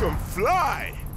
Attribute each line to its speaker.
Speaker 1: them fly!